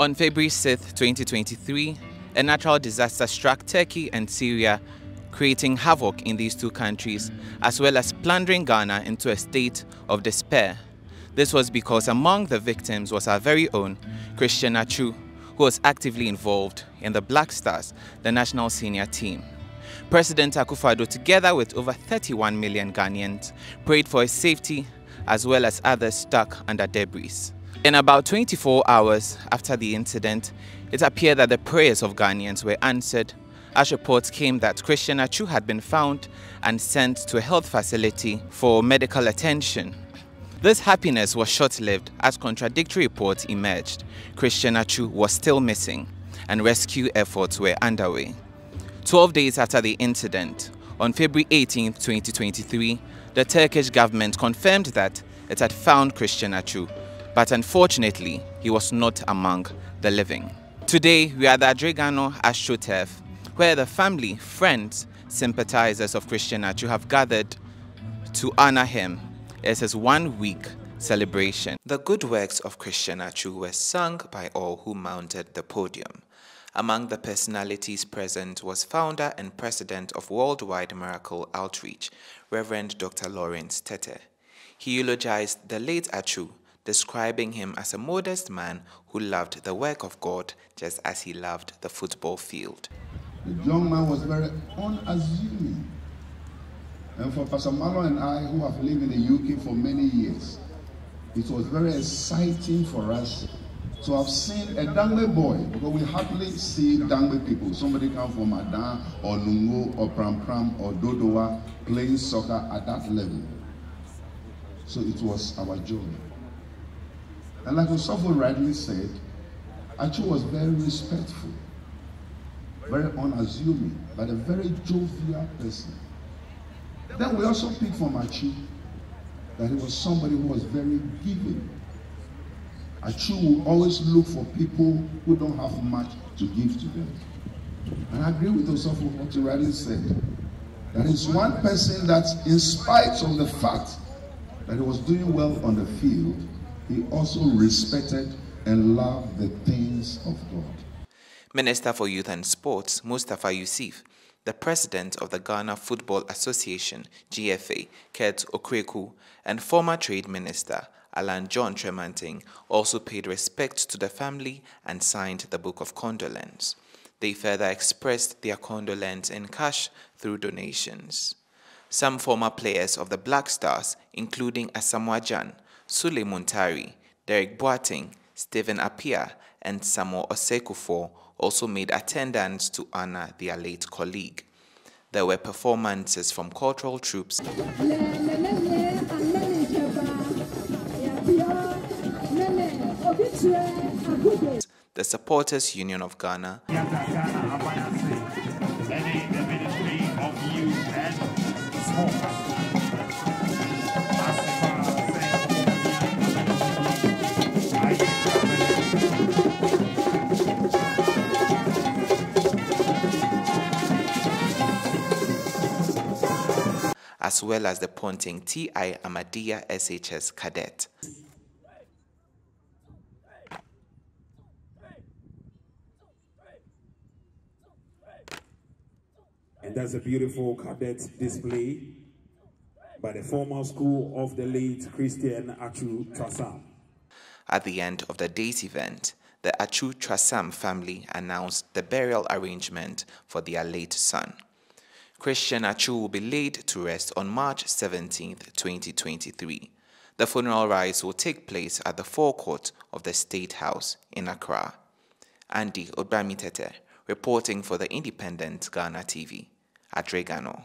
On February 6, 2023, a natural disaster struck Turkey and Syria, creating havoc in these two countries, as well as plunging Ghana into a state of despair. This was because among the victims was our very own Christian Atsu, who was actively involved in the Black Stars, the national senior team. President Akufo-Addo, together with over 31 million Ghanaians, prayed for his safety as well as others stuck under debris. In about 24 hours after the incident, it appeared that the prayers of Ghanaians were answered as reports came that Christian Atsu had been found and sent to a health facility for medical attention. This happiness was short-lived as contradictory reports emerged. Christian Atsu was still missing and rescue efforts were underway. 12 days after the incident, on February 18, 2023, the Turkish government confirmed that it had found Christian Atsu, but unfortunately, he was not among the living. Today, we are at the Adjiringanor AstroTurf, where the family, friends, sympathizers of Christian Atsu have gathered to honor him as his one-week celebration. The good works of Christian Atsu were sung by all who mounted the podium. Among the personalities present was founder and president of Worldwide Miracle Outreach, Reverend Dr. Lawrence Tetteh. He eulogized the late Atsu, describing him as a modest man who loved the work of God just as he loved the football field. The young man was very unassuming. And for Pastor Marlon and I, who have lived in the UK for many years, it was very exciting for us so I've seen a Dangme boy, because we hardly see Dangme people. Somebody come from Adan or Nungua or Pram Pram or Dodowa playing soccer at that level. So it was our joy. And like Osofo rightly said, Atsu was very respectful, very unassuming, but a very jovial person. Then we also picked from Atsu that he was somebody who was very giving. Atsu will always look for people who don't have much to give to them. And I agree with Osofo what you rightly said. That is one person that, in spite of the fact that he was doing well on the field, he also respected and loved the things of God. Minister for Youth and Sports, Mustapha Ussif, the president of the Ghana Football Association, GFA, Kurt Okraku, and former trade minister, Alan John Kyerematen, also paid respect to the family and signed the Book of Condolence. They further expressed their condolence in cash through donations. Some former players of the Black Stars, including Asamoah Gyan, Sulley Muntari, Derek Boateng, Stephen Appiah, and Samuel Osei also made attendance to honor their late colleague. There were performances from cultural troupes. The Supporters Union of Ghana. As well as the Ponting TI Ahmadiyya SHS cadet. And that's a beautiful cadet display by the former school of the late Christian Atsu Twasam. At the end of the day's event, the Atsu Twasam family announced the burial arrangement for their late son. Christian Atsu will be laid to rest on March 17, 2023. The funeral rites will take place at the forecourt of the State House in Accra. Andy Obramitete, reporting for the Independent Ghana TV, Adjiringanor.